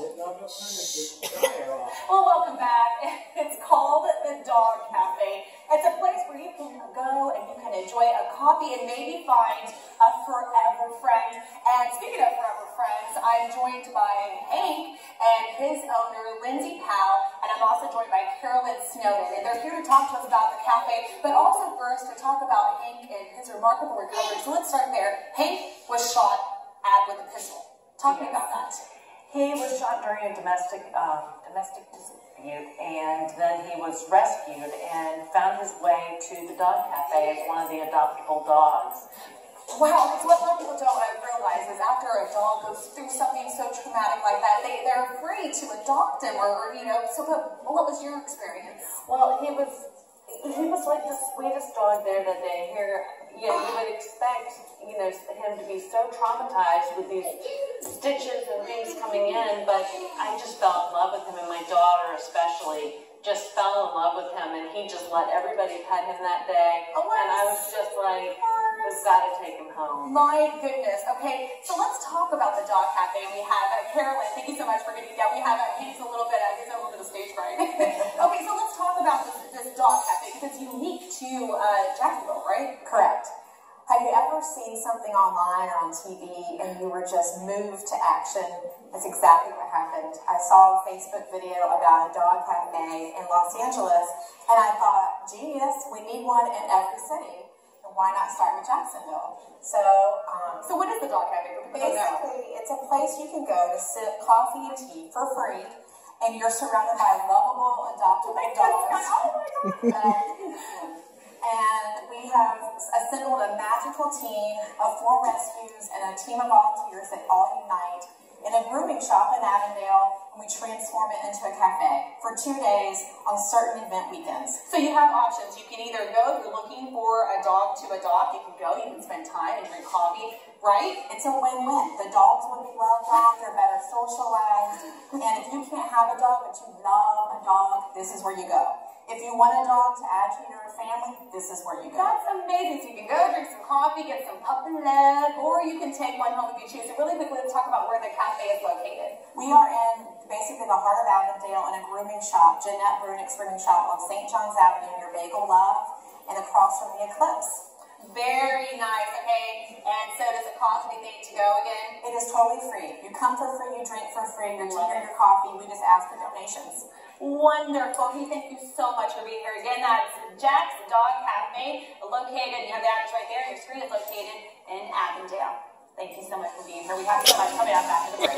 it, and I'm just trying to get. Well, welcome back. It's called the Dog Cafe. It's a place where you can go and you can enjoy a coffee and maybe find a forever friend. And speaking of forever friends, I'm joined by Hank and his owner, Lindsay Powell, and I'm also joined by Carolyn Snowden. And they're here to talk to us about the cafe, but also first to talk about Hank and his remarkable recovery. So let's start there. Hank was shot at with a pistol. Talk to me about that. He was shot during a domestic uh, domestic dispute, and then he was rescued and found his way to the dog cafe as one of the adoptable dogs. Wow, because what a lot of people don't uh, realize is after a dog goes through something so traumatic like that, they, they're afraid to adopt him or, or you know, so what, what was your experience? Well, he was he was like the sweetest dog there that day. Here, you know, you would expect you know him to be so traumatized with these stitches and things coming in, but I just fell in love with him, and my daughter especially just fell in love with him, and he just let everybody pet him that day, Oh, and I was just like, we've got to take him home. My goodness. Okay, so let's talk about the dog cafe. We have uh, Carolyn. Thank you so much for getting down. We have uh, he's to uh, Jacksonville, right? Correct. Have you ever seen something online or on TV and you were just moved to action? That's exactly what happened. I saw a Facebook video about a dog cafe in Los Angeles and I thought, genius, we need one in every city. And why not start with Jacksonville? So, um, So what is the dog cafe? for people who don't know? basically, it's a place you can go to sip coffee and tea for free and you're surrounded by lovable, adoptable dogs. Um, and we have assembled a magical team of four rescues and a team of volunteers that all unite in a grooming shop in Avondale, and we transform it into a cafe for two days on certain event weekends. So you have options. You can either go if you're looking for a dog to adopt. You can go. You can spend time and drink coffee, right? It's a win-win. The dogs will be loved on, they're better socialized, and if you can't have a dog but you love a dog, this is where you go. If you want a dog to add to your family, this is where you go. That's amazing. So you can go drink some coffee, get some puppy love, or you can take one home if you choose. So really quickly, let's talk about where the cafe is located. We are in basically the heart of Avondale in a grooming shop, Jeanette Brunick's grooming shop on St. John's Avenue near Bagel Love and across from the Eclipse. Very nice. Okay. And so does it cost anything to go again? It is totally free. You come for free, you drink for free, your tea or your coffee. We just ask for donations. Wonderful. Hey, thank you so much for being here. Again, that's Jack's Dog Cafe, located, you have the address right there. Your screen is located in Avondale. Thank you so much for being here. We have so much coming up after the break.